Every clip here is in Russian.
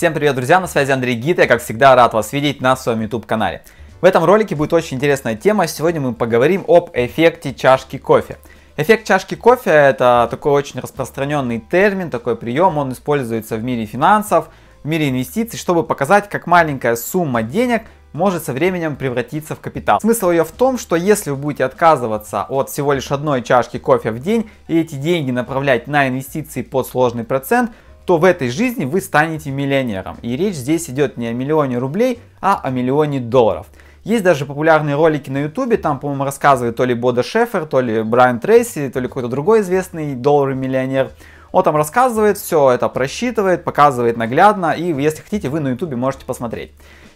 Всем привет, друзья, на связи Андрей Гит, я как всегда рад вас видеть на своем YouTube канале. В этом ролике будет очень интересная тема, сегодня мы поговорим об эффекте чашки кофе. Эффект чашки кофе это такой очень распространенный термин, такой прием, он используется в мире финансов, в мире инвестиций, чтобы показать, как маленькая сумма денег может со временем превратиться в капитал. Смысл ее в том, что если вы будете отказываться от всего лишь одной чашки кофе в день и эти деньги направлять на инвестиции под сложный процент, то в этой жизни вы станете миллионером. И речь здесь идет не о миллионе рублей, а о миллионе долларов. Есть даже популярные ролики на ютубе, там, по-моему, рассказывает то ли Бода Шефер, то ли Брайан Трейси, то ли какой-то другой известный доллар-миллионер. Он там рассказывает, все это просчитывает, показывает наглядно, и если хотите, вы на ютубе можете посмотреть.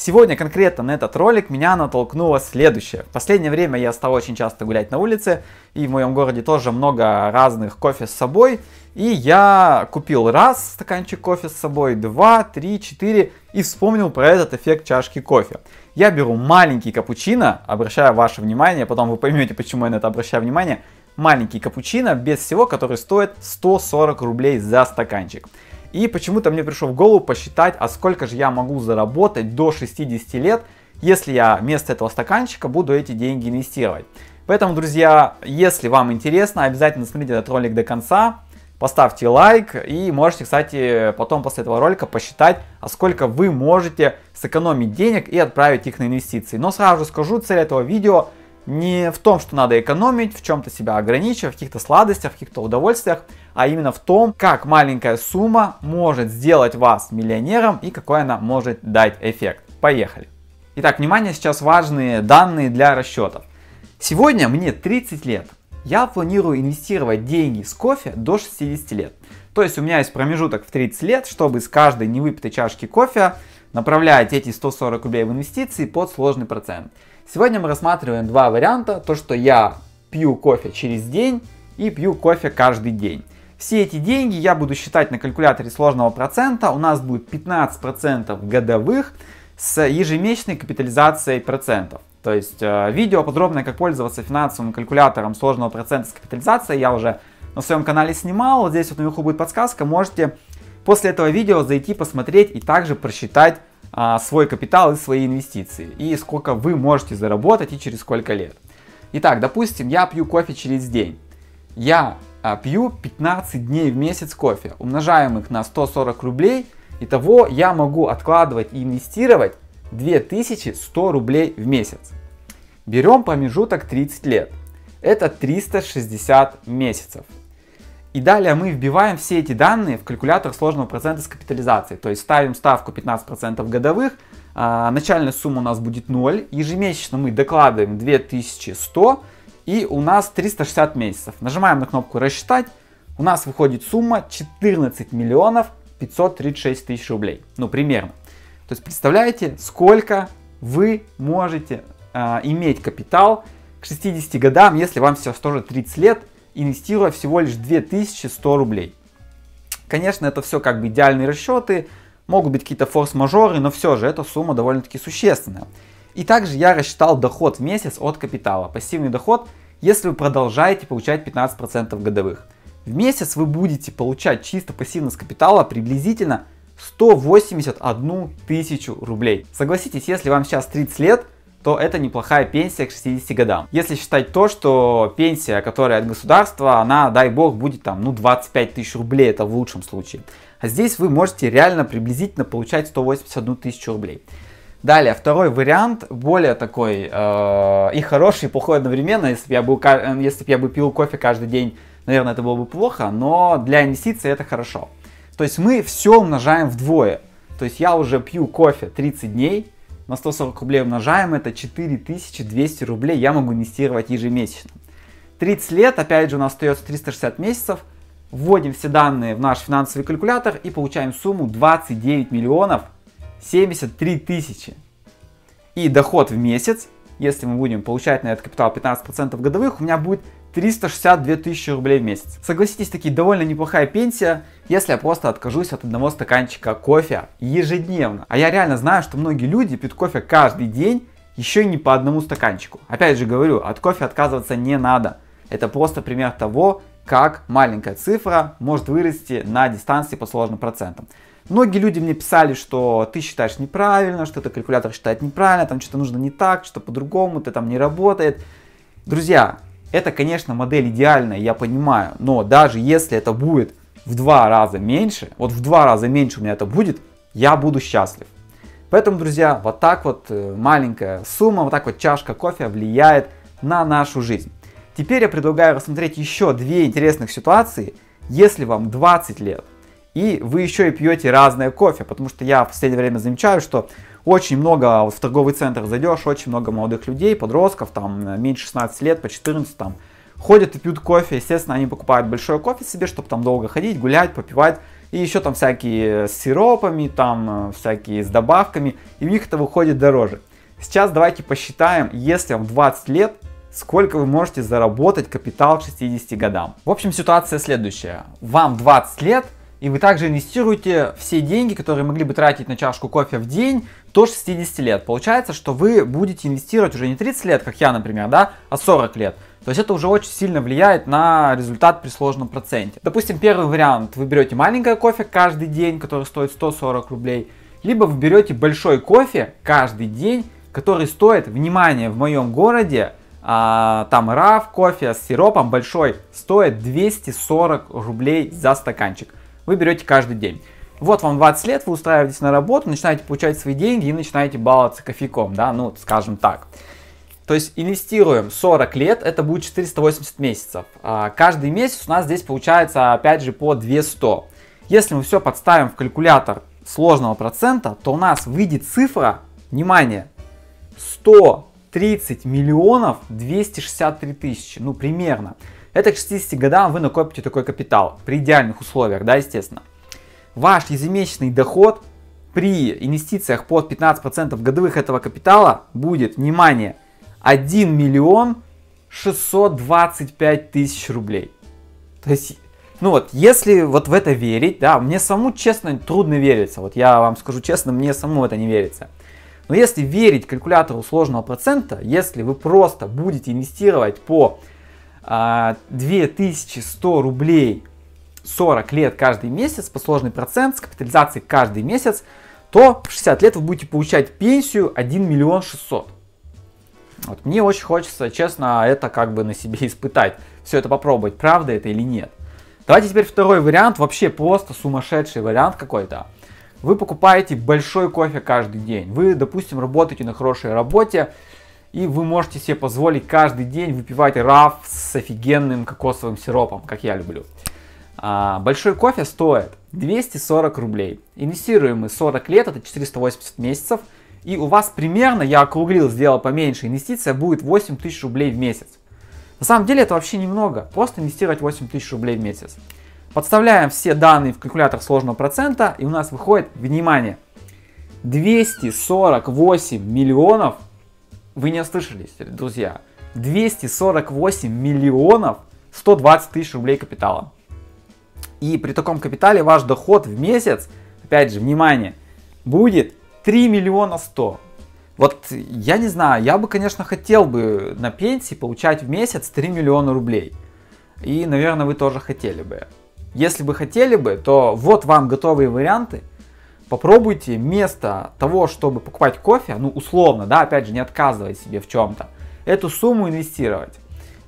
Сегодня конкретно на этот ролик меня натолкнуло следующее. В последнее время я стал очень часто гулять на улице, и в моем городе тоже много разных кофе с собой. И я купил раз стаканчик кофе с собой, два, три, четыре, и вспомнил про этот эффект чашки кофе. Я беру маленький капучино, обращаю ваше внимание, потом вы поймете, почему я на это обращаю внимание, маленький капучино без всего, который стоит 140 рублей за стаканчик. И почему-то мне пришло в голову посчитать, а сколько же я могу заработать до 60 лет, если я вместо этого стаканчика буду эти деньги инвестировать. Поэтому, друзья, если вам интересно, обязательно смотрите этот ролик до конца, поставьте лайк и можете, кстати, потом после этого ролика посчитать, а сколько вы можете сэкономить денег и отправить их на инвестиции. Но сразу скажу, цель этого видео не в том, что надо экономить, в чем-то себя ограничивать, в каких-то сладостях, в каких-то удовольствиях, а именно в том, как маленькая сумма может сделать вас миллионером и какой она может дать эффект. Поехали. Итак, внимание, сейчас важные данные для расчетов. Сегодня мне 30 лет. Я планирую инвестировать деньги с кофе до 60 лет. То есть у меня есть промежуток в 30 лет, чтобы с каждой невыпитой чашки кофе направлять эти 140 рублей в инвестиции под сложный процент. Сегодня мы рассматриваем два варианта. То, что я пью кофе через день и пью кофе каждый день. Все эти деньги я буду считать на калькуляторе сложного процента. У нас будет 15% годовых с ежемесячной капитализацией процентов. То есть э, видео подробное, как пользоваться финансовым калькулятором сложного процента с капитализацией, я уже на своем канале снимал. Вот здесь вот наверху будет подсказка. Можете после этого видео зайти посмотреть и также просчитать а, свой капитал и свои инвестиции. И сколько вы можете заработать и через сколько лет. Итак, допустим, я пью кофе через день. Я а, пью 15 дней в месяц кофе. Умножаем их на 140 рублей. Итого я могу откладывать и инвестировать 2100 рублей в месяц. Берем промежуток 30 лет. Это 360 месяцев. И далее мы вбиваем все эти данные в калькулятор сложного процента с капитализацией. То есть ставим ставку 15% годовых, а, начальная сумма у нас будет 0, ежемесячно мы докладываем 2100 и у нас 360 месяцев. Нажимаем на кнопку рассчитать, у нас выходит сумма 14 миллионов 536 тысяч рублей. Ну, примерно. То есть представляете, сколько вы можете э, иметь капитал к 60 годам, если вам сейчас тоже 30 лет, инвестируя всего лишь 2100 рублей. Конечно, это все как бы идеальные расчеты, могут быть какие-то форс-мажоры, но все же эта сумма довольно-таки существенная. И также я рассчитал доход в месяц от капитала, пассивный доход, если вы продолжаете получать 15% годовых. В месяц вы будете получать чисто пассивно с капитала приблизительно 181 тысячу рублей. Согласитесь, если вам сейчас 30 лет, то это неплохая пенсия к 60 годам. Если считать то, что пенсия, которая от государства, она, дай бог, будет там, ну, 25 тысяч рублей, это в лучшем случае. А здесь вы можете реально приблизительно получать 181 тысячу рублей. Далее, второй вариант, более такой э, и хороший, и плохой одновременно. Если бы я, был, если бы я бы пил кофе каждый день, наверное, это было бы плохо, но для инвестиций это хорошо. То есть мы все умножаем вдвое. То есть я уже пью кофе 30 дней, на 140 рублей умножаем, это 4200 рублей я могу инвестировать ежемесячно. 30 лет, опять же, у нас остается 360 месяцев. Вводим все данные в наш финансовый калькулятор и получаем сумму 29 миллионов 73 тысячи. И доход в месяц, если мы будем получать на этот капитал 15% годовых, у меня будет 362 тысячи рублей в месяц. Согласитесь, таки довольно неплохая пенсия, если я просто откажусь от одного стаканчика кофе ежедневно. А я реально знаю, что многие люди пьют кофе каждый день, еще и не по одному стаканчику. Опять же говорю, от кофе отказываться не надо. Это просто пример того, как маленькая цифра может вырасти на дистанции по сложным процентам. Многие люди мне писали, что ты считаешь неправильно, что это калькулятор считает неправильно, там что-то нужно не так, что по-другому, это там не работает. Друзья, это, конечно, модель идеальная, я понимаю, но даже если это будет в два раза меньше, вот в два раза меньше у меня это будет, я буду счастлив. Поэтому, друзья, вот так вот э, маленькая сумма, вот так вот чашка кофе влияет на нашу жизнь. Теперь я предлагаю рассмотреть еще две интересных ситуации, если вам 20 лет, и вы еще и пьете разное кофе, потому что я в последнее время замечаю, что очень много в торговый центр зайдешь, очень много молодых людей, подростков, там э, меньше 16 лет, по 14 там, ходят и пьют кофе, естественно, они покупают большой кофе себе, чтобы там долго ходить, гулять, попивать, и еще там всякие с сиропами, там э, всякие с добавками, и у них это выходит дороже. Сейчас давайте посчитаем, если вам 20 лет, сколько вы можете заработать капитал к 60 годам. В общем, ситуация следующая. Вам 20 лет, и вы также инвестируете все деньги, которые могли бы тратить на чашку кофе в день, до 60 лет. Получается, что вы будете инвестировать уже не 30 лет, как я, например, да, а 40 лет. То есть это уже очень сильно влияет на результат при сложном проценте. Допустим, первый вариант, вы берете маленькое кофе каждый день, который стоит 140 рублей, либо вы берете большой кофе каждый день, который стоит, внимание, в моем городе, а, там раф кофе с сиропом большой стоит 240 рублей за стаканчик. Вы берете каждый день. Вот вам 20 лет, вы устраиваетесь на работу, начинаете получать свои деньги и начинаете баловаться кофейком, да, ну, скажем так. То есть инвестируем 40 лет, это будет 480 месяцев. А каждый месяц у нас здесь получается опять же по 200. Если мы все подставим в калькулятор сложного процента, то у нас выйдет цифра, внимание, 130 миллионов 263 тысячи, ну примерно. Это к 60 годам вы накопите такой капитал, при идеальных условиях, да, естественно. Ваш ежемесячный доход при инвестициях под 15% годовых этого капитала будет, внимание, 1 миллион 625 тысяч рублей. То есть, ну вот, если вот в это верить, да, мне самому, честно, трудно вериться. Вот я вам скажу честно, мне самому это не верится. Но если верить калькулятору сложного процента, если вы просто будете инвестировать по 2100 рублей 40 лет каждый месяц по сложный процент с капитализацией каждый месяц, то в 60 лет вы будете получать пенсию 1 миллион 600. Вот мне очень хочется, честно, это как бы на себе испытать. Все это попробовать, правда это или нет. Давайте теперь второй вариант, вообще просто сумасшедший вариант какой-то. Вы покупаете большой кофе каждый день. Вы, допустим, работаете на хорошей работе, и вы можете себе позволить каждый день выпивать раф с офигенным кокосовым сиропом, как я люблю. А, большой кофе стоит 240 рублей. Инвестируем мы 40 лет, это 480 месяцев – и у вас примерно, я округлил, сделал поменьше, инвестиция будет 8 тысяч рублей в месяц. На самом деле это вообще немного, просто инвестировать 8 тысяч рублей в месяц. Подставляем все данные в калькулятор сложного процента, и у нас выходит, внимание, 248 миллионов, вы не ослышались, друзья, 248 миллионов 120 тысяч рублей капитала. И при таком капитале ваш доход в месяц, опять же, внимание, будет 3 миллиона 100. Вот я не знаю, я бы, конечно, хотел бы на пенсии получать в месяц 3 миллиона рублей. И, наверное, вы тоже хотели бы. Если бы хотели бы, то вот вам готовые варианты. Попробуйте вместо того, чтобы покупать кофе, ну условно, да, опять же, не отказывать себе в чем-то, эту сумму инвестировать.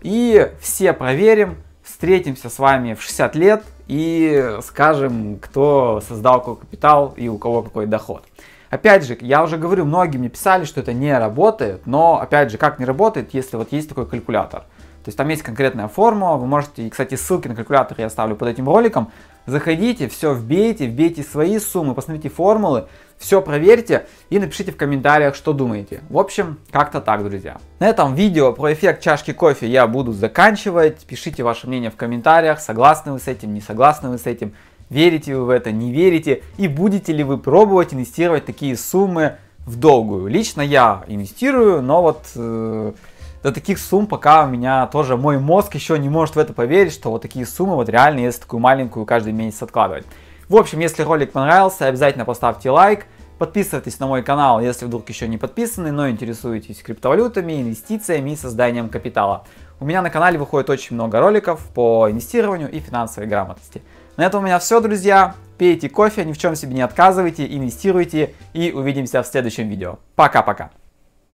И все проверим, встретимся с вами в 60 лет и скажем, кто создал какой капитал и у кого какой доход. Опять же, я уже говорю, многие мне писали, что это не работает, но опять же, как не работает, если вот есть такой калькулятор. То есть там есть конкретная формула, вы можете, кстати, ссылки на калькулятор я оставлю под этим роликом. Заходите, все вбейте, вбейте свои суммы, посмотрите формулы, все проверьте и напишите в комментариях, что думаете. В общем, как-то так, друзья. На этом видео про эффект чашки кофе я буду заканчивать. Пишите ваше мнение в комментариях, согласны вы с этим, не согласны вы с этим. Верите вы в это, не верите? И будете ли вы пробовать инвестировать такие суммы в долгую? Лично я инвестирую, но вот э, до таких сумм пока у меня тоже мой мозг еще не может в это поверить, что вот такие суммы вот реально, если такую маленькую каждый месяц откладывать. В общем, если ролик понравился, обязательно поставьте лайк. Подписывайтесь на мой канал, если вдруг еще не подписаны, но интересуетесь криптовалютами, инвестициями и созданием капитала. У меня на канале выходит очень много роликов по инвестированию и финансовой грамотности. На этом у меня все, друзья. Пейте кофе, ни в чем себе не отказывайте, инвестируйте и увидимся в следующем видео. Пока-пока.